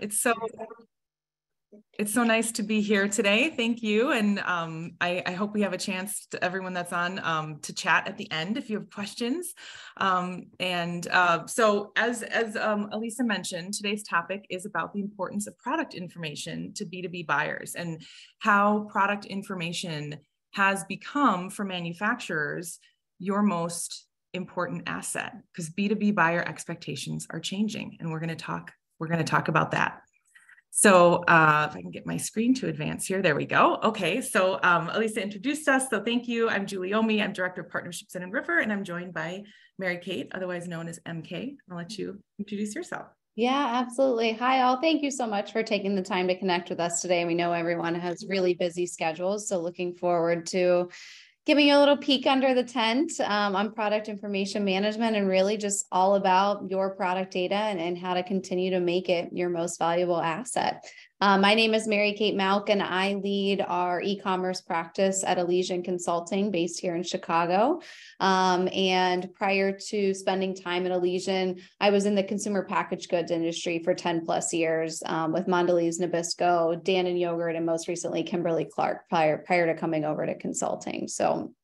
It's so it's so nice to be here today. Thank you. And um, I, I, hope we have a chance to everyone that's on um, to chat at the end if you have questions. Um, and uh, so as, as um, Elisa mentioned, today's topic is about the importance of product information to B2B buyers and how product information has become for manufacturers your most important asset because B2B buyer expectations are changing. And we're going to talk, we're going to talk about that. So uh, if I can get my screen to advance here, there we go. Okay, so um, Elisa introduced us, so thank you. I'm Julie Omi, I'm Director of Partnerships at River, and I'm joined by Mary Kate, otherwise known as MK. I'll let you introduce yourself. Yeah, absolutely. Hi, all. Thank you so much for taking the time to connect with us today. We know everyone has really busy schedules, so looking forward to giving you a little peek under the tent um, on product information management and really just all about your product data and, and how to continue to make it your most valuable asset. Uh, my name is Mary Kate Malk, and I lead our e commerce practice at Elysian Consulting based here in Chicago. Um, and prior to spending time at Elysian, I was in the consumer packaged goods industry for 10 plus years um, with Mondelez, Nabisco, Dannon Yogurt, and most recently Kimberly Clark prior, prior to coming over to consulting. So,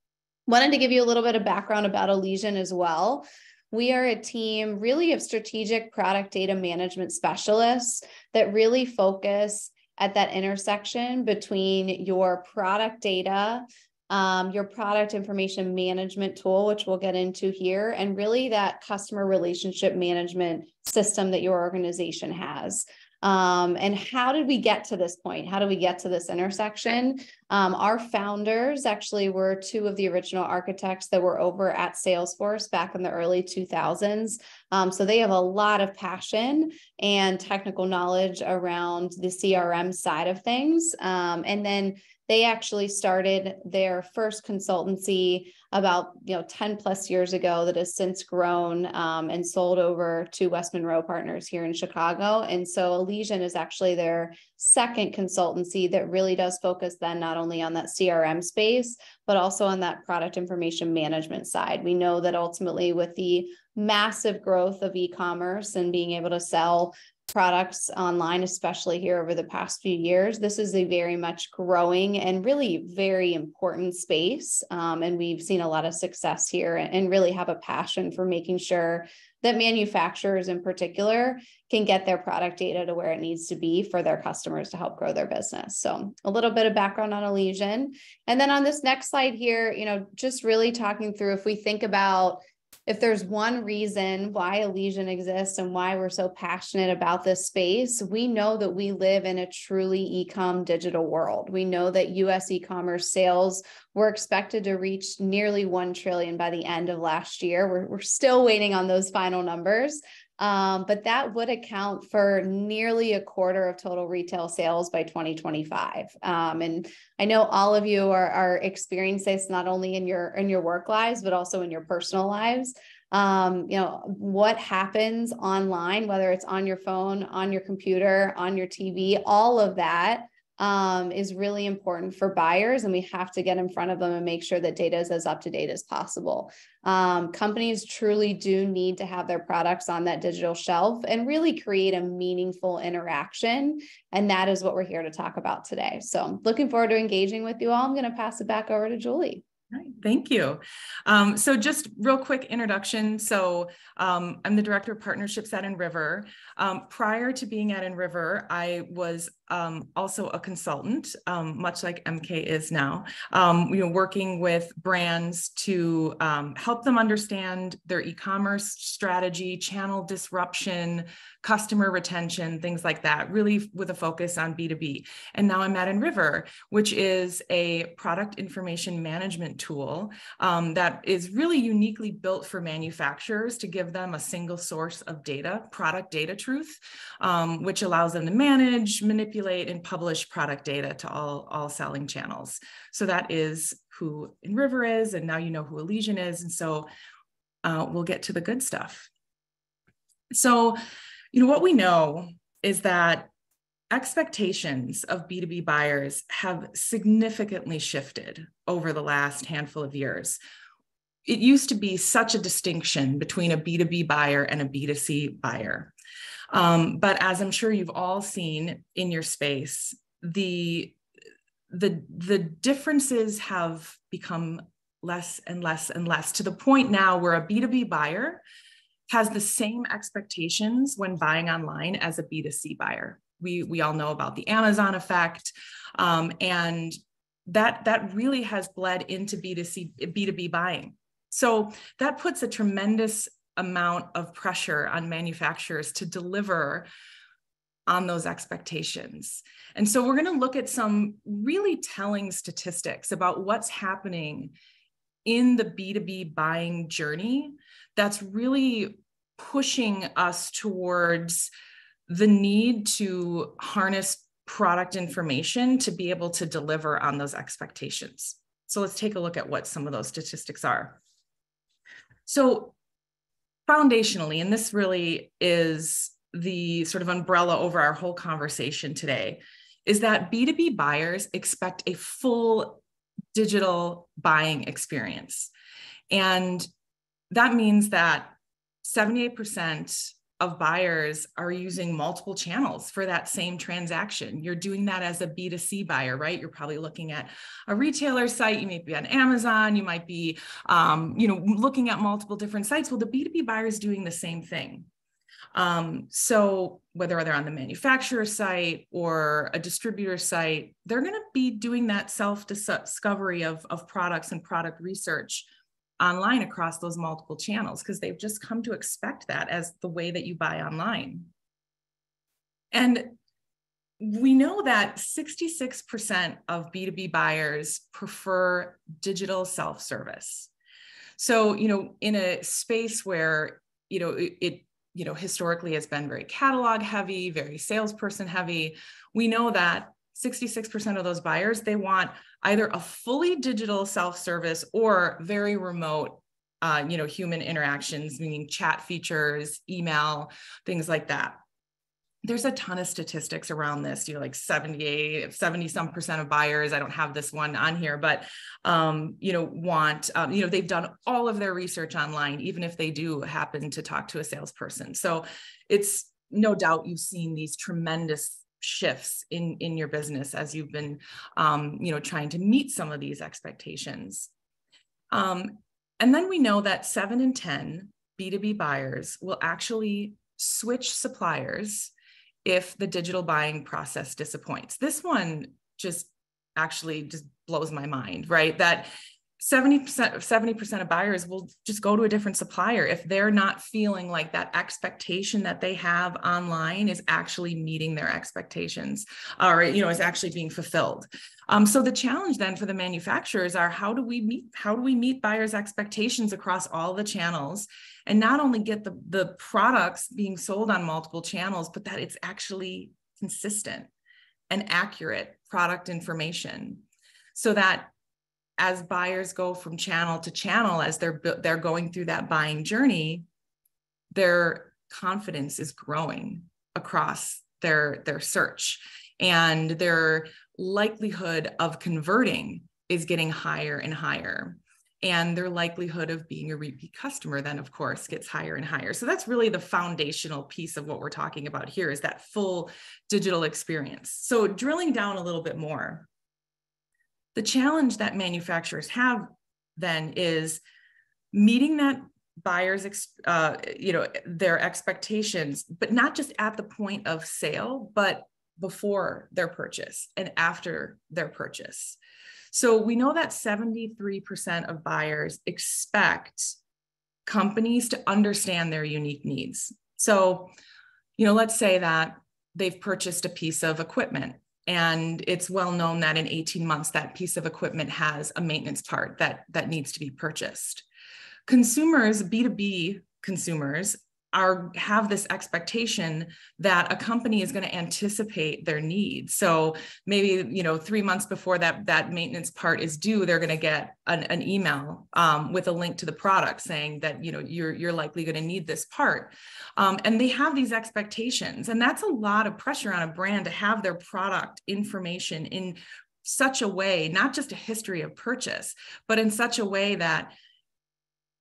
wanted to give you a little bit of background about Elysian as well. We are a team really of strategic product data management specialists that really focus at that intersection between your product data, um, your product information management tool, which we'll get into here, and really that customer relationship management system that your organization has. Um, and how did we get to this point? How do we get to this intersection? Um, our founders actually were two of the original architects that were over at Salesforce back in the early 2000s. Um, so they have a lot of passion and technical knowledge around the CRM side of things. Um, and then they actually started their first consultancy about you know 10 plus years ago that has since grown um, and sold over to West Monroe Partners here in Chicago. And so Elysian is actually their second consultancy that really does focus then not only on that CRM space, but also on that product information management side. We know that ultimately with the massive growth of e-commerce and being able to sell products online, especially here over the past few years. This is a very much growing and really very important space. Um, and we've seen a lot of success here and really have a passion for making sure that manufacturers in particular can get their product data to where it needs to be for their customers to help grow their business. So a little bit of background on Elysian. And then on this next slide here, you know, just really talking through if we think about if there's one reason why Elysian exists and why we're so passionate about this space, we know that we live in a truly e-com digital world. We know that US e-commerce sales were expected to reach nearly 1 trillion by the end of last year. We're, we're still waiting on those final numbers. Um, but that would account for nearly a quarter of total retail sales by 2025. Um, and I know all of you are, are experiencing this not only in your in your work lives, but also in your personal lives. Um, you know, what happens online, whether it's on your phone, on your computer, on your TV, all of that um, is really important for buyers, and we have to get in front of them and make sure that data is as up to date as possible. Um, companies truly do need to have their products on that digital shelf and really create a meaningful interaction. And that is what we're here to talk about today. So, looking forward to engaging with you all. I'm going to pass it back over to Julie. Thank you. Um, so just real quick introduction. So um, I'm the director of partnerships at InRiver. Um, prior to being at InRiver, I was um, also a consultant, um, much like MK is now, um, you know, working with brands to help them understand their e-commerce strategy, channel disruption, customer retention, things like that, really with a focus on B2B. And now I'm at InRiver, which is a product information management tool um, that is really uniquely built for manufacturers to give them a single source of data, product data truth, um, which allows them to manage, manipulate, and publish product data to all, all selling channels. So that is who InRiver is, and now you know who Elysian is. And so uh, we'll get to the good stuff. So, you know, what we know is that expectations of B2B buyers have significantly shifted over the last handful of years. It used to be such a distinction between a B2B buyer and a B2C buyer. Um, but as I'm sure you've all seen in your space, the the the differences have become less and less and less to the point now where a B2B buyer has the same expectations when buying online as a B2C buyer. We, we all know about the Amazon effect. Um, and that, that really has bled into B2C, B2B buying. So that puts a tremendous amount of pressure on manufacturers to deliver on those expectations. And so we're going to look at some really telling statistics about what's happening in the B2B buying journey that's really pushing us towards the need to harness product information to be able to deliver on those expectations. So let's take a look at what some of those statistics are. So foundationally, and this really is the sort of umbrella over our whole conversation today, is that B2B buyers expect a full digital buying experience. And that means that 78% of buyers are using multiple channels for that same transaction. You're doing that as a B2C buyer, right? You're probably looking at a retailer site. You may be on Amazon. You might be, um, you know, looking at multiple different sites. Well, the B2B buyer is doing the same thing. Um, so whether they're on the manufacturer site or a distributor site, they're going to be doing that self-discovery of, of products and product research online across those multiple channels because they've just come to expect that as the way that you buy online. And we know that 66% of B2B buyers prefer digital self service. So, you know, in a space where, you know, it, you know, historically has been very catalog heavy, very salesperson heavy, we know that 66% of those buyers, they want either a fully digital self-service or very remote uh, you know, human interactions, meaning chat features, email, things like that. There's a ton of statistics around this, you know, like 78, 70 some percent of buyers, I don't have this one on here, but, um, you know, want, um, you know, they've done all of their research online, even if they do happen to talk to a salesperson. So it's no doubt you've seen these tremendous shifts in in your business as you've been um, you know trying to meet some of these expectations. Um, and then we know that seven in ten b2b buyers will actually switch suppliers if the digital buying process disappoints. This one just actually just blows my mind right? That 70% 70% of buyers will just go to a different supplier if they're not feeling like that expectation that they have online is actually meeting their expectations or you know is actually being fulfilled. Um, so the challenge then for the manufacturers are how do we meet how do we meet buyers expectations across all the channels and not only get the, the products being sold on multiple channels but that it's actually consistent and accurate product information so that as buyers go from channel to channel as they're they're going through that buying journey their confidence is growing across their their search. And their likelihood of converting is getting higher and higher. And their likelihood of being a repeat customer then of course gets higher and higher. So that's really the foundational piece of what we're talking about here is that full digital experience. So drilling down a little bit more the challenge that manufacturers have then is meeting that buyers uh, you know their expectations but not just at the point of sale but before their purchase and after their purchase. So we know that 73% of buyers expect companies to understand their unique needs. So you know let's say that they've purchased a piece of equipment and it's well known that in 18 months that piece of equipment has a maintenance part that that needs to be purchased. Consumers b2b consumers are have this expectation that a company is going to anticipate their needs. So maybe you know three months before that that maintenance part is due they're going to get an, an email um, with a link to the product saying that you know you're you're likely going to need this part. Um, and they have these expectations and that's a lot of pressure on a brand to have their product information in such a way not just a history of purchase but in such a way that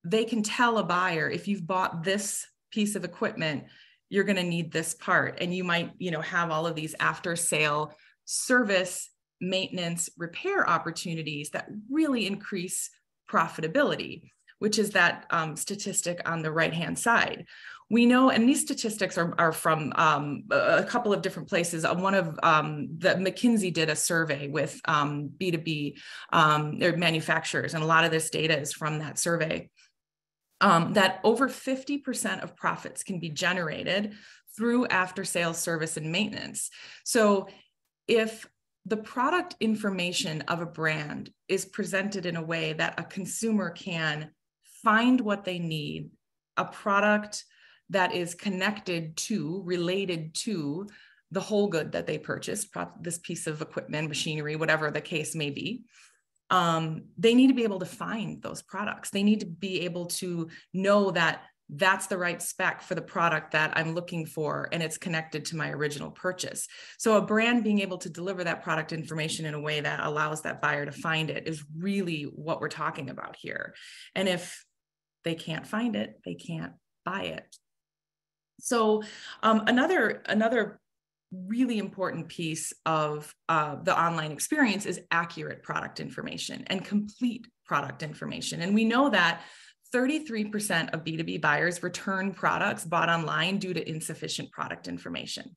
they can tell a buyer if you've bought this piece of equipment you're going to need this part and you might you know have all of these after sale service maintenance repair opportunities that really increase profitability which is that um, statistic on the right hand side we know, and these statistics are, are from um, a couple of different places. Uh, one of um, the McKinsey did a survey with um, B2B um, their manufacturers, and a lot of this data is from that survey. Um, that over 50% of profits can be generated through after sales service and maintenance. So if the product information of a brand is presented in a way that a consumer can find what they need, a product that is connected to, related to the whole good that they purchased, this piece of equipment, machinery, whatever the case may be. Um, they need to be able to find those products. They need to be able to know that that's the right spec for the product that I'm looking for and it's connected to my original purchase. So a brand being able to deliver that product information in a way that allows that buyer to find it is really what we're talking about here. And if they can't find it, they can't buy it. So um, another another really important piece of uh, the online experience is accurate product information and complete product information. And we know that 33% of B2B buyers return products bought online due to insufficient product information.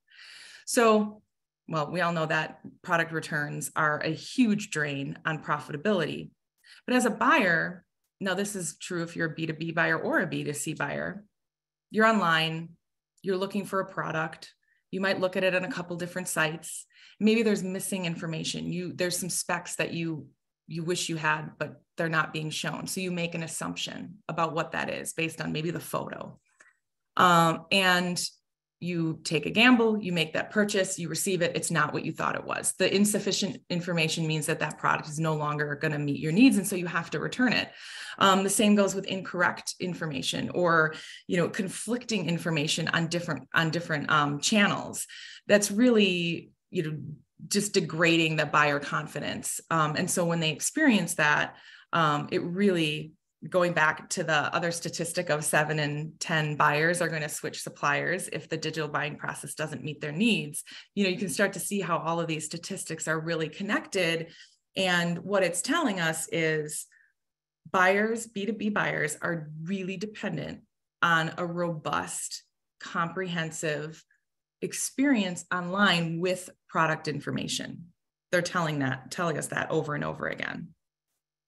So, well, we all know that product returns are a huge drain on profitability. But as a buyer, now this is true if you're a B2B buyer or a B2C buyer, you're online, you're looking for a product you might look at it on a couple different sites. Maybe there's missing information. You there's some specs that you you wish you had but they're not being shown. So you make an assumption about what that is based on maybe the photo. Um, and you take a gamble, you make that purchase, you receive it, it's not what you thought it was. The insufficient information means that that product is no longer going to meet your needs, and so you have to return it. Um, the same goes with incorrect information or you know conflicting information on different on different um, channels. That's really you know just degrading the buyer confidence. Um, and so when they experience that, um, it really going back to the other statistic of seven and 10 buyers are going to switch suppliers if the digital buying process doesn't meet their needs. You know, you can start to see how all of these statistics are really connected. And what it's telling us is buyers, B2B buyers, are really dependent on a robust, comprehensive experience online with product information. They're telling that, telling us that over and over again.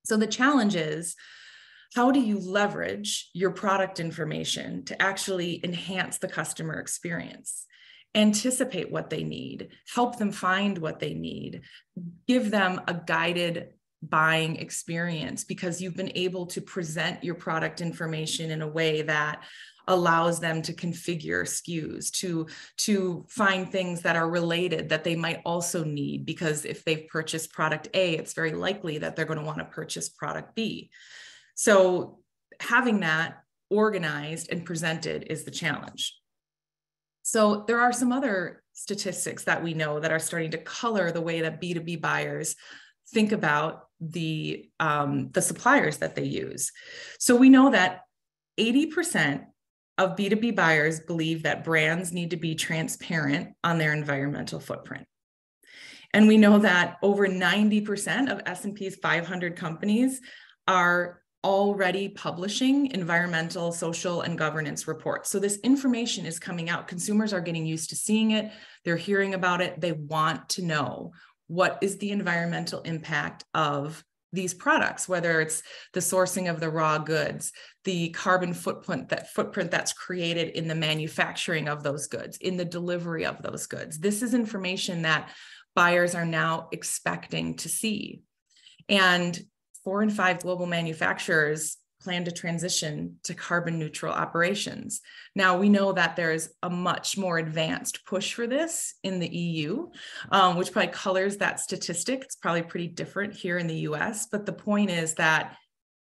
So the challenge is how do you leverage your product information to actually enhance the customer experience? Anticipate what they need, help them find what they need, give them a guided buying experience because you've been able to present your product information in a way that allows them to configure SKUs to to find things that are related that they might also need because if they've purchased product A it's very likely that they're going to want to purchase product B so having that organized and presented is the challenge. So there are some other statistics that we know that are starting to color the way that B2B buyers think about the, um, the suppliers that they use. So we know that 80% of B2B buyers believe that brands need to be transparent on their environmental footprint. And we know that over 90% of S&P's 500 companies are already publishing environmental, social, and governance reports. So this information is coming out. Consumers are getting used to seeing it, they're hearing about it, they want to know what is the environmental impact of these products whether it's the sourcing of the raw goods the carbon footprint that footprint that's created in the manufacturing of those goods in the delivery of those goods this is information that buyers are now expecting to see and four and five global manufacturers plan to transition to carbon neutral operations. Now, we know that there's a much more advanced push for this in the EU, um, which probably colors that statistic. It's probably pretty different here in the US, but the point is that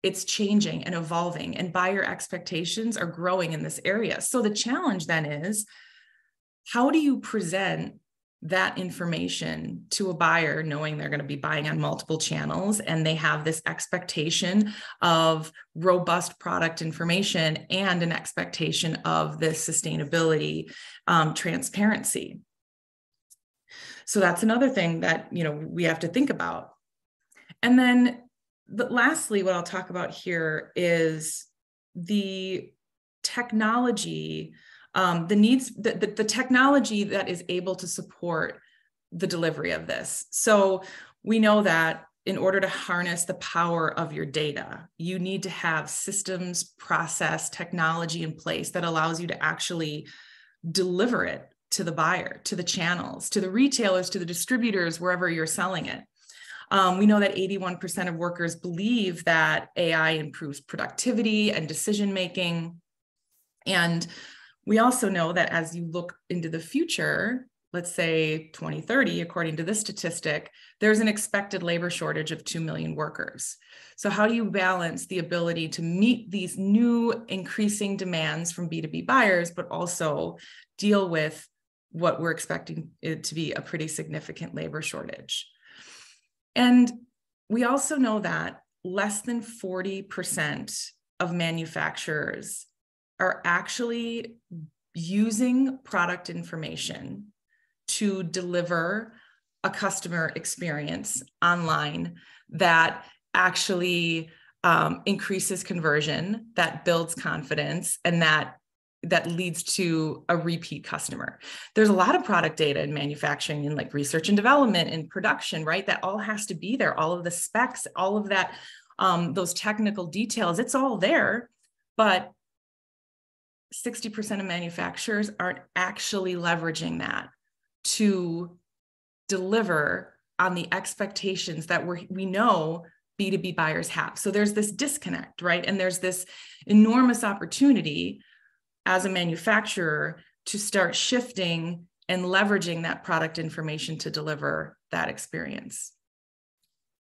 it's changing and evolving, and buyer expectations are growing in this area. So the challenge then is how do you present that information to a buyer knowing they're going to be buying on multiple channels and they have this expectation of robust product information and an expectation of this sustainability um, transparency. So that's another thing that you know we have to think about. And then the, lastly what i'll talk about here is the technology um, the needs the, the, the technology that is able to support the delivery of this so we know that in order to harness the power of your data, you need to have systems, process, technology in place that allows you to actually deliver it to the buyer, to the channels, to the retailers, to the distributors, wherever you're selling it. Um, we know that 81% of workers believe that AI improves productivity and decision making. And we also know that as you look into the future, let's say 2030, according to this statistic, there's an expected labor shortage of 2 million workers. So, how do you balance the ability to meet these new increasing demands from B2B buyers, but also deal with what we're expecting it to be a pretty significant labor shortage? And we also know that less than 40% of manufacturers are actually using product information to deliver a customer experience online that actually um, increases conversion, that builds confidence, and that that leads to a repeat customer. There's a lot of product data in manufacturing and like research and development and production, right? That all has to be there. All of the specs, all of that, um, those technical details, it's all there. But 60% of manufacturers aren't actually leveraging that to deliver on the expectations that we we know B2B buyers have. So there's this disconnect, right? And there's this enormous opportunity as a manufacturer to start shifting and leveraging that product information to deliver that experience.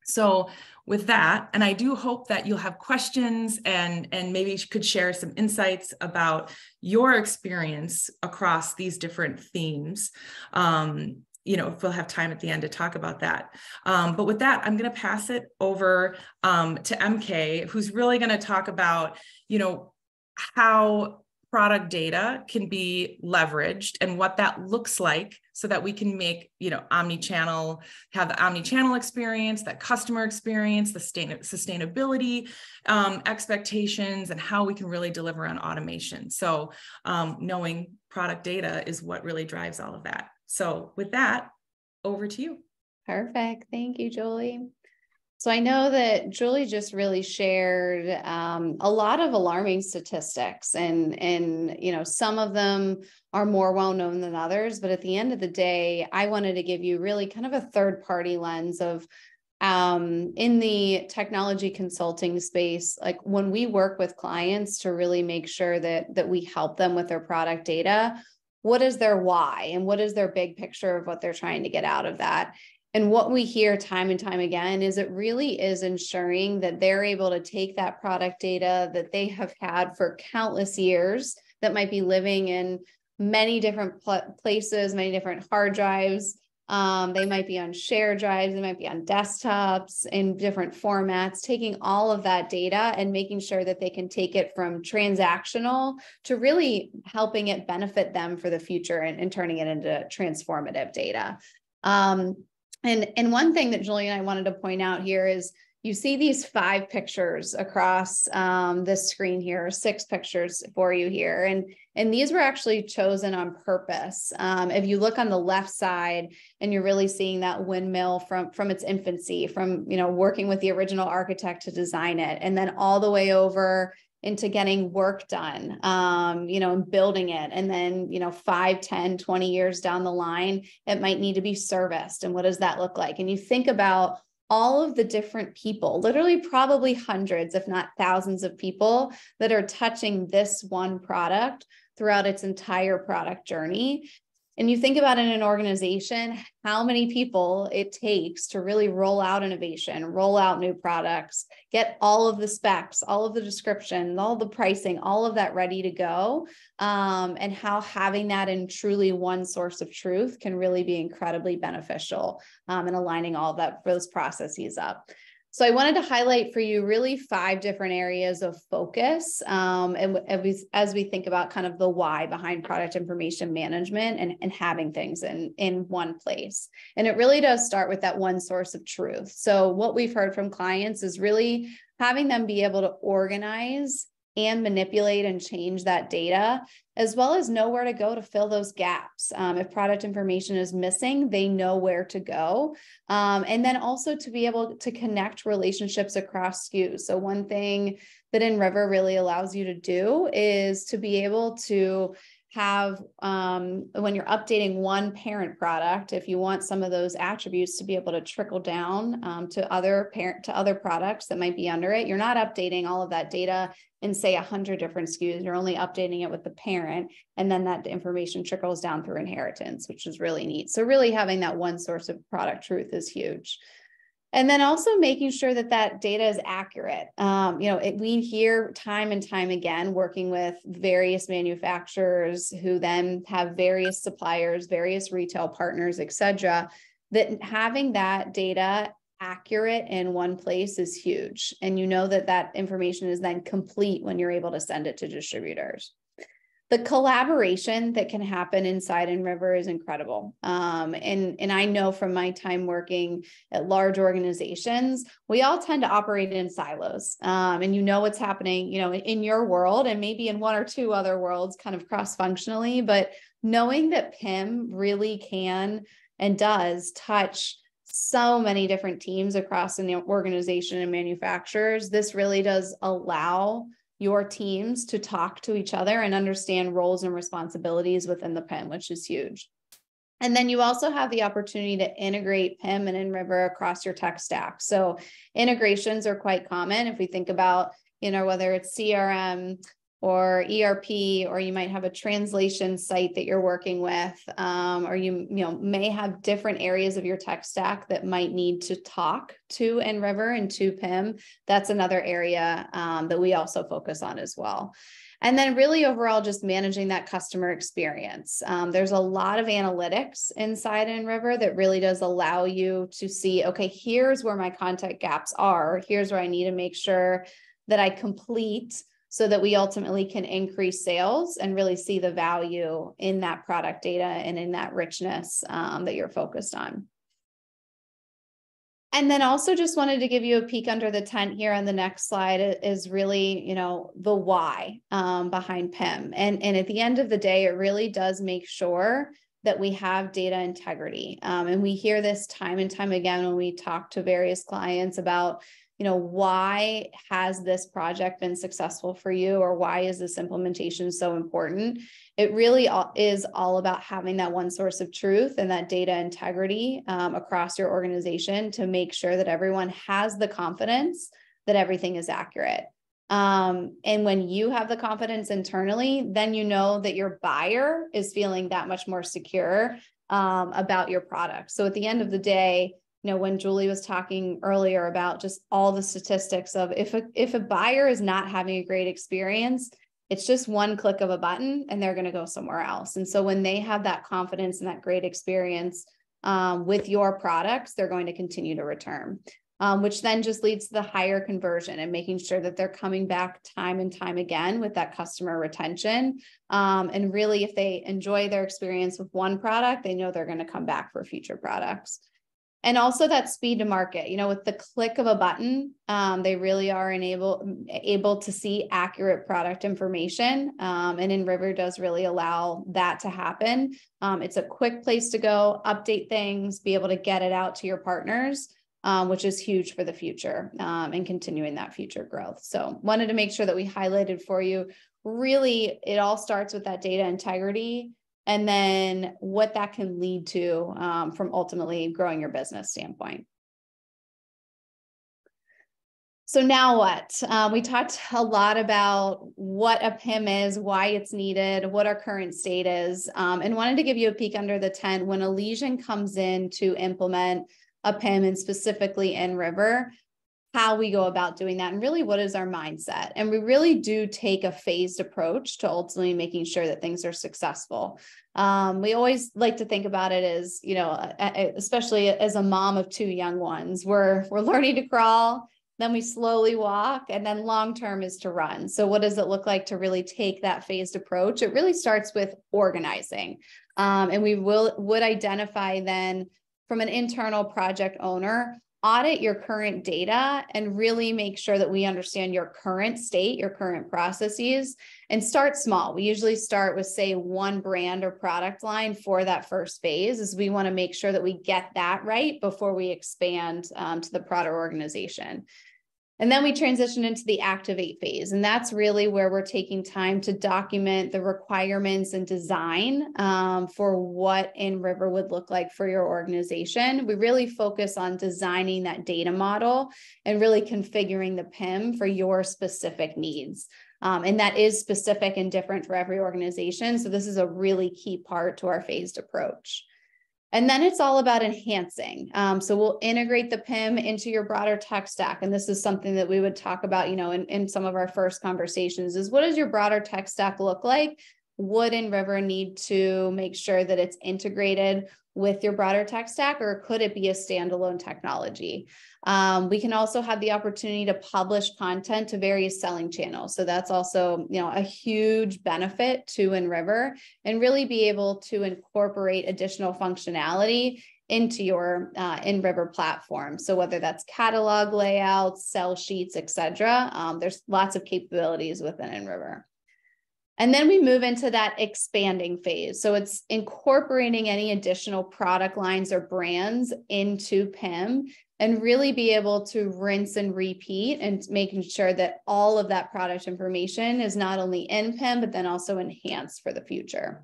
So with that, and I do hope that you'll have questions and, and maybe could share some insights about your experience across these different themes. Um, you know, if we'll have time at the end to talk about that. Um, but with that, I'm going to pass it over um, to MK, who's really going to talk about, you know, how product data can be leveraged and what that looks like so that we can make you know omni-channel have the omni-channel experience that customer experience the sustainability um, expectations and how we can really deliver on automation. So um, knowing product data is what really drives all of that. So with that over to you. Perfect. Thank you julie so I know that Julie just really shared um, a lot of alarming statistics, and and you know some of them are more well known than others. But at the end of the day, I wanted to give you really kind of a third party lens of um, in the technology consulting space, like when we work with clients to really make sure that that we help them with their product data. What is their why and what is their big picture of what they're trying to get out of that? And what we hear time and time again is it really is ensuring that they're able to take that product data that they have had for countless years that might be living in many different pl- places, many different hard drives. Um, they might be on share drives, they might be on desktops in different formats, taking all of that data and making sure that they can take it from transactional to really helping it benefit them for the future and, and turning it into transformative data. Um, and, and one thing that Julie and I wanted to point out here is you see these five pictures across um, this screen here, six pictures for you here. And, and these were actually chosen on purpose. Um, if you look on the left side and you're really seeing that windmill from, from its infancy, from, you know, working with the original architect to design it, and then all the way over into getting work done um, you know and building it. And then you know 5 10 20 years down the line it might need to be serviced. And what does that look like? And you think about all of the different people literally probably hundreds if not thousands of people that are touching this one product throughout its entire product journey And you think about in an organization, how many people it takes to really roll out innovation, roll out new products, get all of the specs, all of the description, all the pricing, all of that ready to go. Um, and how having that in truly one source of truth can really be incredibly beneficial um, and aligning all that those processes up. So I wanted to highlight for you really five different areas of focus um, and, as we think about kind of the why behind product information management and, and having things in, in one place. And it really does start with that one source of truth. So what we've heard from clients is really having them be able to organize and manipulate and change that data, as well as know where to go to fill those gaps. Um, if product information is missing, they know where to go. Um, and then also to be able to connect relationships across SKUs. So, one thing that InRiver really allows you to do is to be able to have um, when you're updating one parent product if you want some of those attributes to be able to trickle down um, to other parent to other products that might be under it you're not updating all of that data in say 100 different skus. You're only updating it with the parent and then that information trickles down through inheritance which is really neat. So really having that one source of product truth is huge and then also making sure that that data is accurate. Um, you know, it, we hear time and time again working with various manufacturers who then have various suppliers, various retail partners, et cetera, that having that data accurate in one place is huge. And you know that that information is then complete when you're able to send it to distributors the collaboration that can happen inside InRiver is incredible. Um, and, and I know from my time working at large organizations, we all tend to operate in silos. Um, and you know what's happening, you know, in your world and maybe in one or two other worlds, kind of cross-functionally, but knowing that PIM really can and does touch so many different teams across an organization and manufacturers, this really does allow your teams to talk to each other and understand roles and responsibilities within the PIM, which is huge. And then you also have the opportunity to integrate PIM and InRiver across your tech stack. So integrations are quite common. If we think about, you know, whether it's CRM, or ERP, or you might have a translation site that you're working with, um, or you you know may have different areas of your tech stack that might need to talk to InRiver and to PIM. That's another area um, that we also focus on as well. And then, really, overall, just managing that customer experience. Um, there's a lot of analytics inside InRiver that really does allow you to see okay, here's where my contact gaps are. Here's where I need to make sure that I complete so that we ultimately can increase sales and really see the value in that product data and in that richness um, that you're focused on. And then also just wanted to give you a peek under the tent here on the next slide is really, you know, the why um, behind PIM. And, and at the end of the day, it really does make sure that we have data integrity. Um, and we hear this time and time again when we talk to various clients about you know why has this project been successful for you or why is this implementation so important? It really is all about having that one source of truth and that data integrity um, across your organization to make sure that everyone has the confidence that everything is accurate. Um, and when you have the confidence internally then you know that your buyer is feeling that much more secure um, about your product. So at the end of the day you know when julie was talking earlier about just all the statistics of if a if a buyer is not having a great experience it's just one click of a button and they're going to go somewhere else and so when they have that confidence and that great experience um, with your products they're going to continue to return um, which then just leads to the higher conversion and making sure that they're coming back time and time again with that customer retention. Um, and really, if they enjoy their experience with one product, they know they're going to come back for future products and also that speed to market you know with the click of a button um, they really are enable, able to see accurate product information um, and InRiver does really allow that to happen. Um, it's a quick place to go update things be able to get it out to your partners um, which is huge for the future um, and continuing that future growth. So wanted to make sure that we highlighted for you. Really it all starts with that data integrity and then what that can lead to um, from ultimately growing your business standpoint. So now what? Um, we talked a lot about what a PIM is, why it's needed, what our current state is, um, and wanted to give you a peek under the tent when Elysian comes in to implement a PIM and specifically InRiver, how we go about doing that and really what is our mindset. And we really do take a phased approach to ultimately making sure that things are successful. Um, we always like to think about it as, you know, especially as a mom of two young ones, we're, we're learning to crawl then we slowly walk and then long term is to run so what does it look like to really take that phased approach it really starts with organizing um, and we will would identify then from an internal project owner audit your current data and really make sure that we understand your current state, your current processes, and start small. We usually start with, say, one brand or product line for that first phase, as we want to make sure that we get that right before we expand um, to the broader organization. And then we transition into the activate phase. And that's really where we're taking time to document the requirements and design um, for what InRiver would look like for your organization. We really focus on designing that data model and really configuring the PIM for your specific needs. Um, and that is specific and different for every organization. So this is a really key part to our phased approach. And then it's all about enhancing. Um, so we'll integrate the PIM into your broader tech stack. And this is something that we would talk about, you know, in, in some of our first conversations is what does your broader tech stack look like? Would River need to make sure that it's integrated with your broader tech stack, or could it be a standalone technology? Um, we can also have the opportunity to publish content to various selling channels. So that's also, you know, a huge benefit to InRiver and really be able to incorporate additional functionality into your uh, InRiver platform. So whether that's catalog layouts, sell sheets, etc., um, there's lots of capabilities within InRiver. And then we move into that expanding phase. So it's incorporating any additional product lines or brands into PIM and really be able to rinse and repeat and making sure that all of that product information is not only in PIM, but then also enhanced for the future.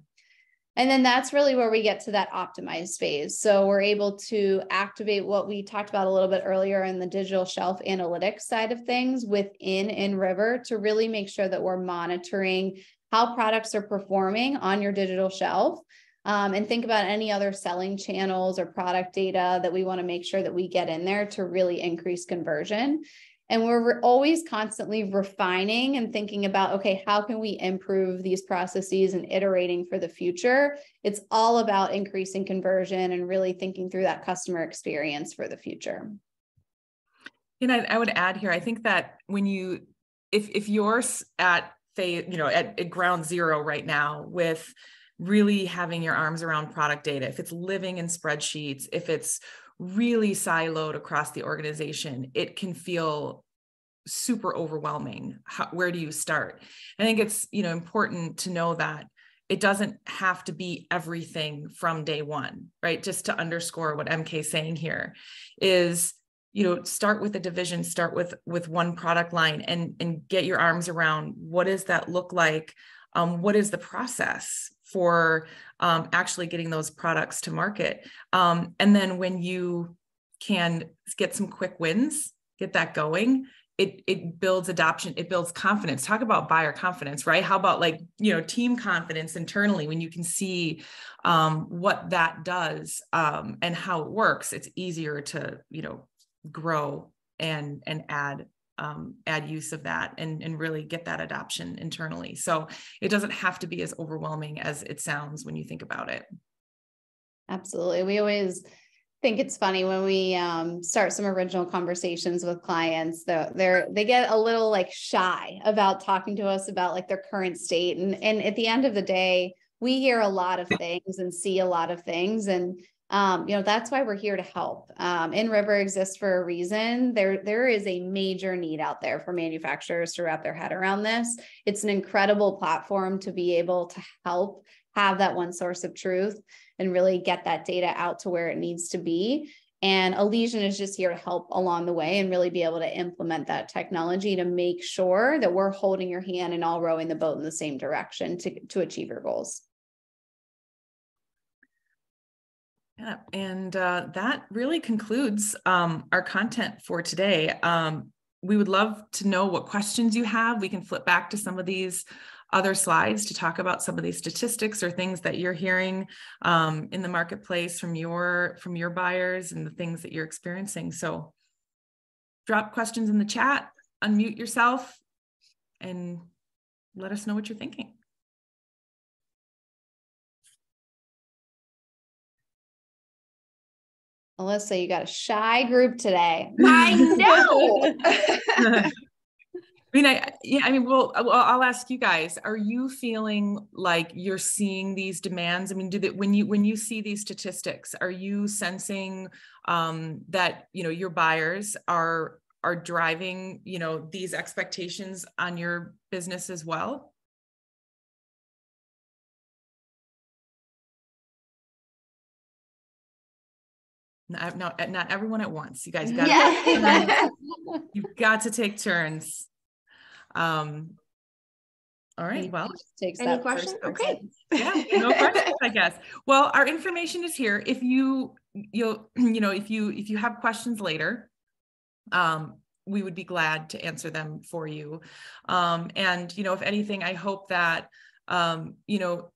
And then that's really where we get to that optimized phase. So we're able to activate what we talked about a little bit earlier in the digital shelf analytics side of things within InRiver to really make sure that we're monitoring how products are performing on your digital shelf. Um, and think about any other selling channels or product data that we want to make sure that we get in there to really increase conversion. And we're re- always constantly refining and thinking about, okay, how can we improve these processes and iterating for the future? It's all about increasing conversion and really thinking through that customer experience for the future. And know, I would add here, I think that when you, if if you're at phase, you know, at, at ground zero right now with really having your arms around product data, if it's living in spreadsheets, if it's really siloed across the organization, it can feel super overwhelming. How, where do you start? I think it's you know important to know that it doesn't have to be everything from day one, right? Just to underscore what MK is saying here is you know start with a division start with with one product line and and get your arms around what does that look like? Um, what is the process for um, actually getting those products to market? Um, and then when you can get some quick wins get that going it it builds adoption it builds confidence. Talk about buyer confidence right? How about like you know team confidence internally when you can see um, what that does um, and how it works? It's easier to you know grow and and add um, add use of that and, and really get that adoption internally. So it doesn't have to be as overwhelming as it sounds when you think about it. Absolutely. We always think it's funny when we um, start some original conversations with clients though they're they get a little like shy about talking to us about like their current state and and at the end of the day we hear a lot of things and see a lot of things and um, you know that's why we're here to help. Um, InRiver exists for a reason. There there is a major need out there for manufacturers to wrap their head around this. It's an incredible platform to be able to help have that one source of truth and really get that data out to where it needs to be. And Elysian is just here to help along the way and really be able to implement that technology to make sure that we're holding your hand and all rowing the boat in the same direction to, to achieve your goals. Yeah, and uh, that really concludes um, our content for today. Um, we would love to know what questions you have. We can flip back to some of these other slides to talk about some of these statistics or things that you're hearing um, in the marketplace from your from your buyers and the things that you're experiencing. So drop questions in the chat, unmute yourself, and let us know what you're thinking. Alyssa, you got a shy group today. I know. I mean, I yeah, I mean, well, I'll ask you guys: Are you feeling like you're seeing these demands? I mean, do that when you when you see these statistics, are you sensing um, that you know your buyers are are driving you know these expectations on your business as well? Not, not, not everyone at once. You guys got yeah. you've got to take turns. Um, all right. Well, takes any questions? Okay. Yeah, no questions, I guess. Well, our information is here. If you you'll you know if you if you have questions later, um, we would be glad to answer them for you. Um, and you know, if anything, I hope that um, you know,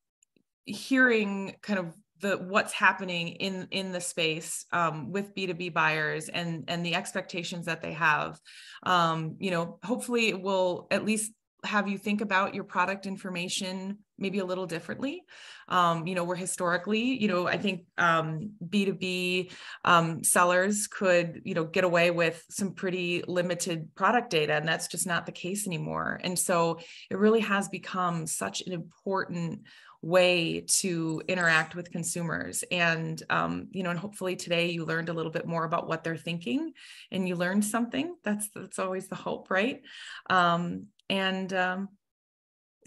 hearing kind of the what's happening in in the space um, with b2b buyers and and the expectations that they have. Um, you know hopefully it will at least have you think about your product information maybe a little differently. Um, you know where historically you know i think um, b2b um, sellers could you know get away with some pretty limited product data and that's just not the case anymore. And so it really has become such an important way to interact with consumers. And um, you know and hopefully today you learned a little bit more about what they're thinking and you learned something. That's that's always the hope right? Um, and um,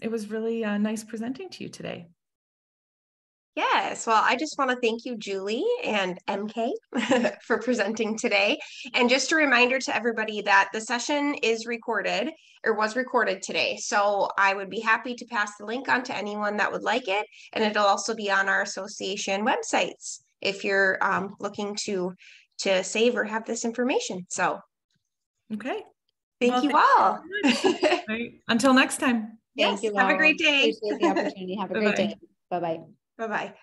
it was really uh, nice presenting to you today Yes, well, I just want to thank you, Julie and MK, for presenting today. And just a reminder to everybody that the session is recorded or was recorded today. So I would be happy to pass the link on to anyone that would like it. And it'll also be on our association websites if you're um, looking to to save or have this information. So, okay. Thank well, you all. Until next time. Thank yes, you. Have a great day. Appreciate the opportunity. Have a great day. Bye bye. Bye bye.